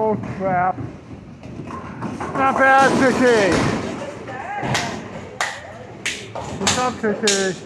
Oh crap. Not bad, Fishy. What's up, Fishy?